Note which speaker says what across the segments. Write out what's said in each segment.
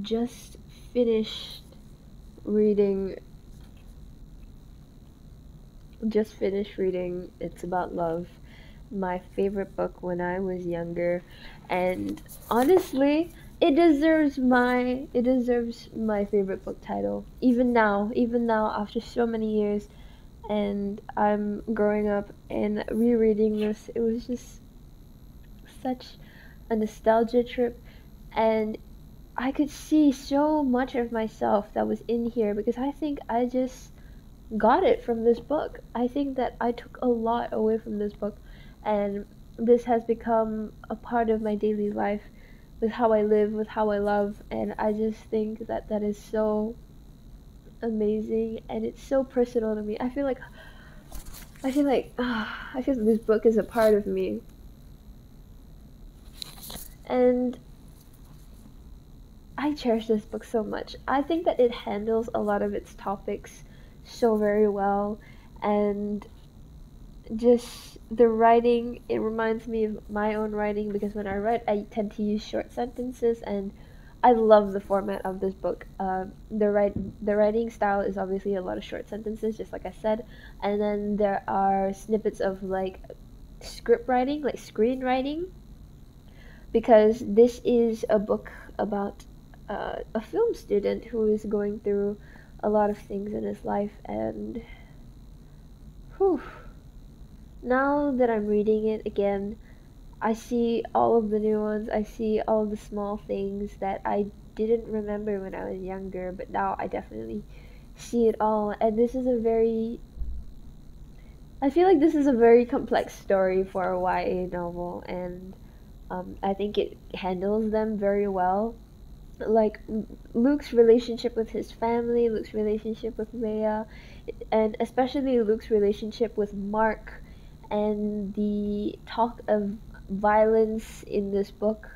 Speaker 1: just finished reading just finished reading It's About Love, my favorite book when I was younger, and honestly, it deserves my it deserves my favorite book title. Even now, even now after so many years. And I'm growing up and rereading this, it was just such a nostalgia trip. And I could see so much of myself that was in here because I think I just got it from this book. I think that I took a lot away from this book, and this has become a part of my daily life with how I live, with how I love, and I just think that that is so amazing and it's so personal to me. I feel like I feel like I feel like this book is a part of me. And I cherish this book so much. I think that it handles a lot of its topics so very well and just the writing it reminds me of my own writing because when i write i tend to use short sentences and i love the format of this book uh, the write the writing style is obviously a lot of short sentences just like i said and then there are snippets of like script writing like screenwriting because this is a book about uh, a film student who is going through a lot of things in his life and whew, now that I'm reading it again, I see all of the new ones. I see all the small things that I didn't remember when I was younger, but now I definitely see it all. And this is a very I feel like this is a very complex story for a YA novel, and um, I think it handles them very well like Luke's relationship with his family, Luke's relationship with Leia, and especially Luke's relationship with Mark, and the talk of violence in this book,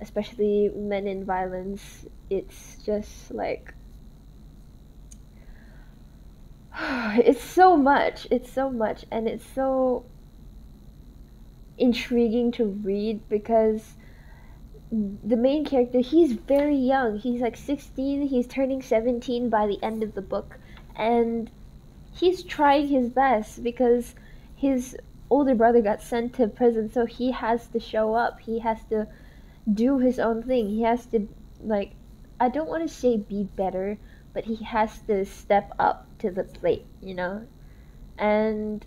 Speaker 1: especially men in violence. It's just like it's so much. It's so much, and it's so intriguing to read because the main character, he's very young. He's like 16, he's turning 17 by the end of the book. And he's trying his best because his older brother got sent to prison, so he has to show up. He has to do his own thing. He has to, like, I don't want to say be better, but he has to step up to the plate, you know? And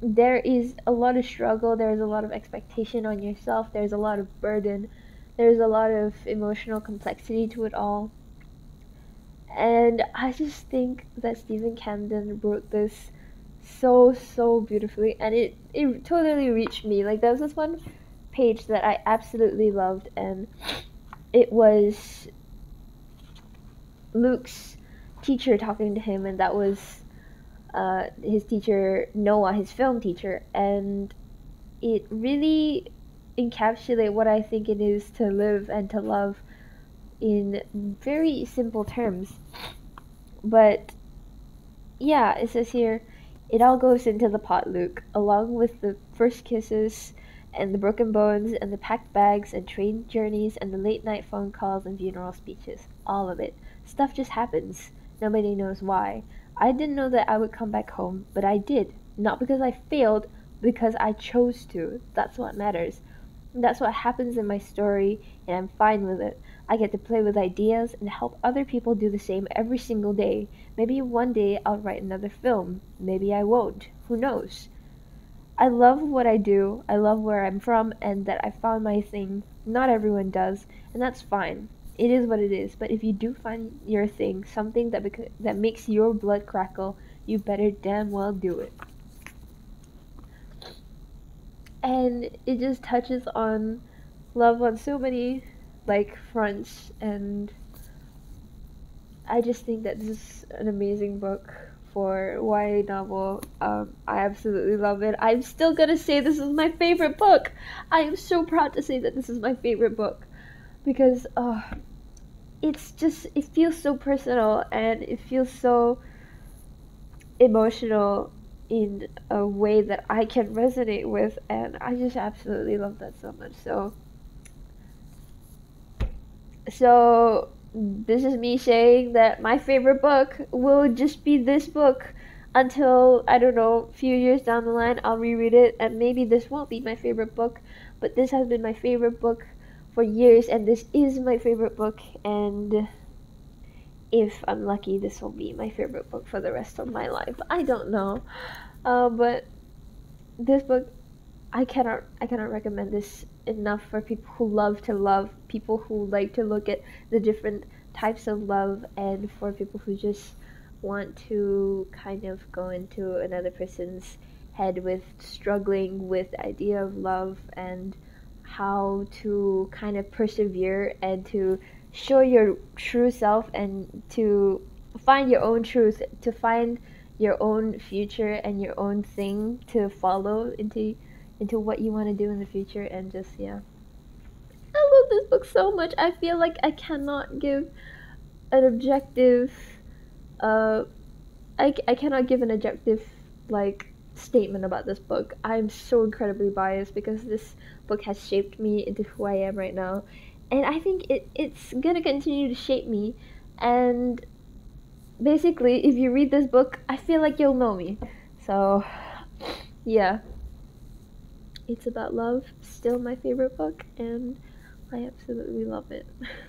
Speaker 1: there is a lot of struggle, there's a lot of expectation on yourself, there's a lot of burden there's a lot of emotional complexity to it all. And I just think that Steven Camden wrote this so so beautifully and it it totally reached me. Like there was this one page that I absolutely loved and it was Luke's teacher talking to him and that was uh, his teacher Noah, his film teacher, and it really encapsulate what I think it is to live and to love in very simple terms. But yeah, it says here, it all goes into the pot, Luke, along with the first kisses and the broken bones and the packed bags and train journeys and the late night phone calls and funeral speeches. All of it. Stuff just happens. Nobody knows why. I didn't know that I would come back home, but I did. Not because I failed, because I chose to. That's what matters. That's what happens in my story, and I'm fine with it. I get to play with ideas and help other people do the same every single day. Maybe one day I'll write another film. Maybe I won't. Who knows? I love what I do. I love where I'm from and that I found my thing. Not everyone does, and that's fine. It is what it is. But if you do find your thing, something that bec- that makes your blood crackle, you better damn well do it and it just touches on love on so many like fronts and I just think that this is an amazing book for YA novel. Um, I absolutely love it. I'm still gonna say this is my favorite book. I am so proud to say that this is my favorite book because uh, it's just it feels so personal and it feels so emotional in a way that I can resonate with, and I just absolutely love that so much. So, so this is me saying that my favorite book will just be this book until I don't know, a few years down the line, I'll reread it, and maybe this won't be my favorite book, but this has been my favorite book for years, and this is my favorite book, and if I'm lucky, this will be my favorite book for the rest of my life. I don't know, uh, but this book, I cannot, I cannot recommend this enough for people who love to love, people who like to look at the different types of love, and for people who just want to kind of go into another person's head with struggling with the idea of love and how to kind of persevere and to show your true self and to find your own truth, to find your own future and your own thing to follow into into what you want to do in the future and just yeah. I love this book so much. I feel like I cannot give an objective uh I, I cannot give an objective like statement about this book. I'm so incredibly biased because this book has shaped me into who I am right now. And I think it, it's gonna continue to shape me. And basically, if you read this book, I feel like you'll know me. So, yeah. It's about love, still my favorite book, and I absolutely love it.